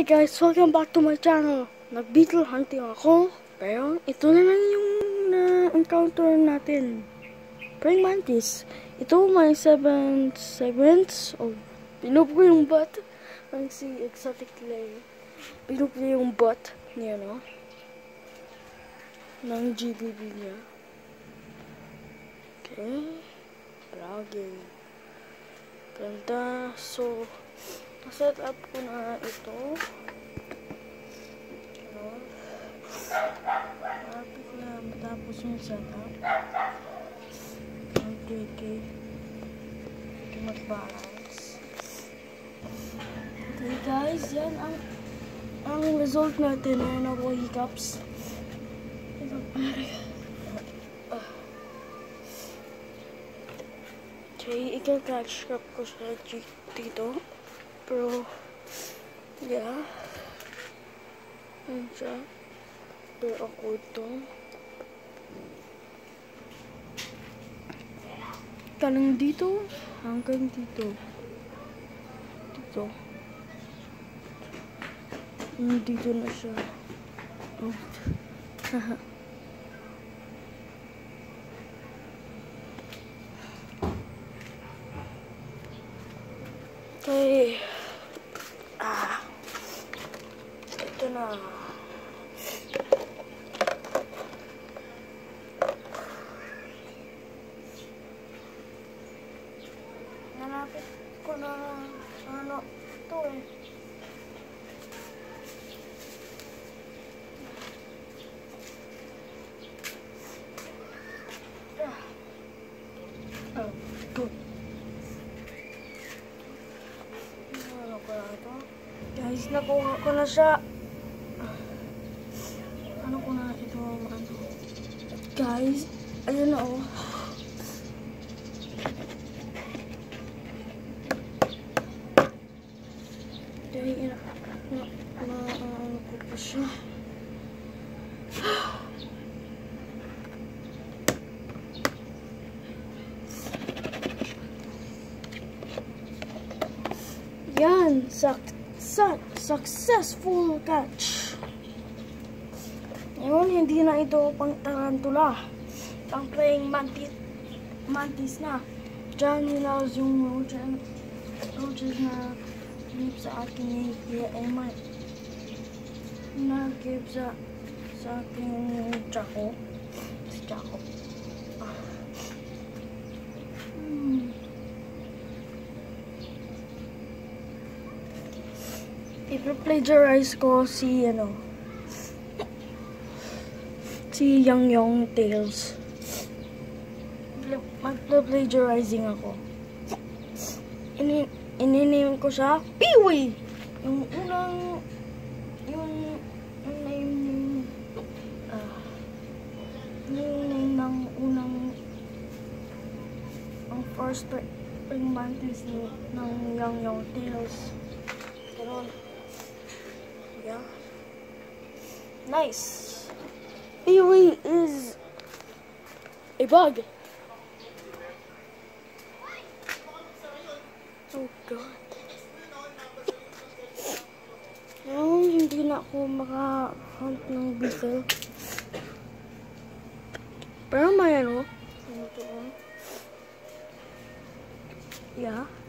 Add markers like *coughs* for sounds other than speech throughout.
Hi guys, welcome back to my channel. Nag-beetle hunting ako. Pero ito na lang yung na-encounter natin. Praying mantis. Ito may 7 segments of pinup ko yung butt ng si exotic lay. Pinup ko yung butt niya, no? Ng GBB niya. Okay. Lagi. Ganda. So, set up ko na ito. Ano? Malapit na matapos yung setup. Okay, okay. Okay, mag-balance. Okay guys, yan ang ang result natin na ako hiccups. Ito, Okay, ika-catch up ko siya dito. Pero, yeah. Yan siya. Pero ako ito. Talang dito, hanggang dito. Dito. Dito na siya. Oh. *laughs* Haha. Okay. Ah. Ito na. Nalapit ko na ano to eh. Ah. Oh, good. Ano ko na ito? Guys, Guys, ko pa siya. Yan, sak sak successful catch. Ngayon, hindi na ito pang tarantula. Pang praying mantis, mantis na. Diyan nilaws yung roaches, roaches na give sa akin ni Kuya Emma. Na give sa, sa akin yung Chaco. Si Chaco. Ah. Hmm. I-plagiarize ko si, ano, si Young Young Tales. Mag-plagiarizing ako. Ini ininame ko siya, Peewee! Yung unang, yung, yung name, ah, yung name ng unang, ang first spring mantis ng Young Young Tales. Ganun. Yeah. Nice. Peewee is a bug. Oh God. Oh, hindi na ako maka-hunt ng beetle. Pero may ano. Yeah.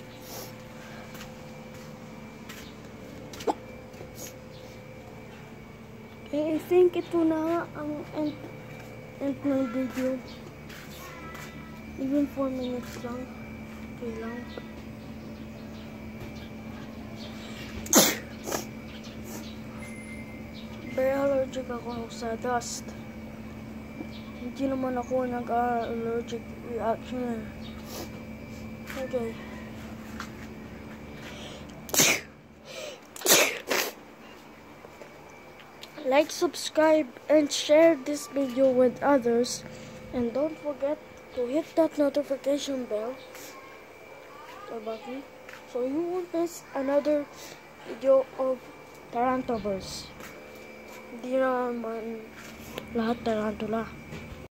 I think ito na ang end, end ng video. Even 4 minutes lang. Okay lang. *coughs* Very allergic ako sa dust. Hindi naman ako nag-allergic reaction. Okay. Like, subscribe, and share this video with others. And don't forget to hit that notification bell or button so you won't miss another video of Tarantoverse. Hindi naman lahat tarantula.